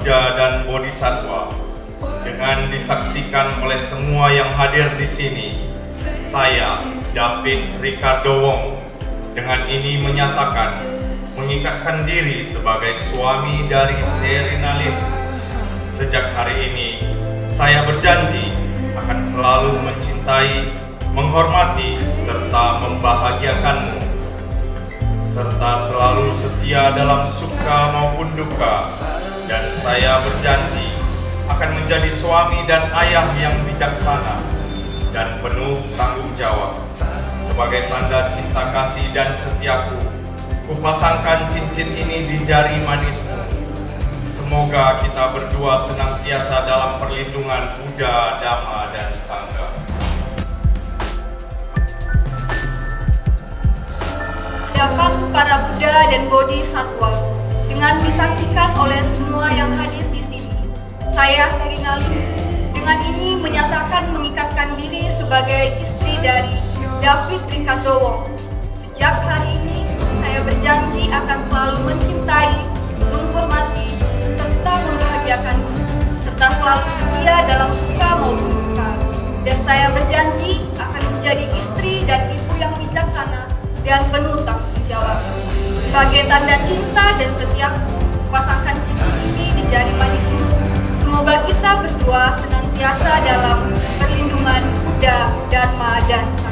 Buddha dan Bodhisattva. Dengan disaksikan oleh semua yang hadir di sini, saya David Ricardo Wong dengan ini menyatakan mengikatkan diri sebagai suami dari Serena Lim. Sejak hari ini, saya berjanji akan selalu mencintai, menghormati, serta membahagiakanmu. Serta selalu setia dalam suka maupun duka saya berjanji akan menjadi suami dan ayah yang bijaksana dan penuh tanggung jawab. Sebagai tanda cinta kasih dan setiaku kupasangkan cincin ini di jari manismu. Semoga kita berdua senantiasa dalam perlindungan Buddha, Dhamma, dan Sangha. Dapat para Buddha dan Bodhisattva dengan disaksikan oleh semua yang hadir di sini. Saya Serina Lim dengan ini menyatakan mengikatkan diri sebagai istri dari David Ricardo Wong. Sejak hari ini, saya berjanji akan selalu mencintai, menghormati, serta membahagiakan serta selalu setia dalam suka maupun duka. Dan saya berjanji akan menjadi istri dan ibu yang bijaksana dan penuh. Sebagai tanda cinta dan setiaku, pasangkan cincin ini di jari manismu. Semoga kita berdua senantiasa dalam perlindungan Buddha, Dharma, dan Sangha.